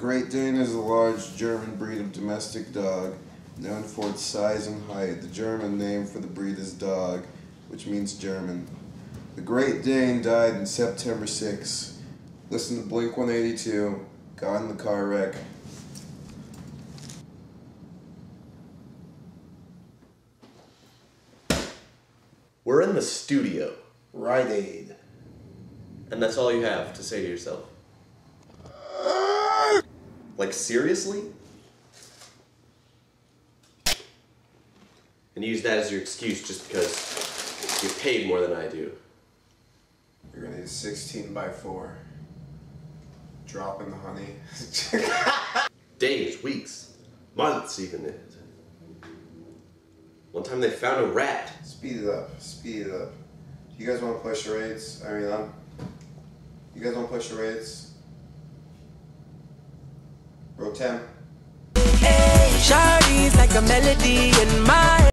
Great Dane is a large German breed of domestic dog, known for its size and height. The German name for the breed is dog, which means German. The Great Dane died in September 6. Listen to Blink 182, got in the car wreck. We're in the studio, Rite Aid. and that's all you have to say to yourself. Like, seriously? And use that as your excuse just because you're paid more than I do. You're gonna need 16 by 4. Dropping the honey. Days, weeks, months even. It. One time they found a rat. Speed it up. Speed it up. You guys want to play charades? I mean, I'm. You guys want to play charades? Row 10. Shawty's like a melody in my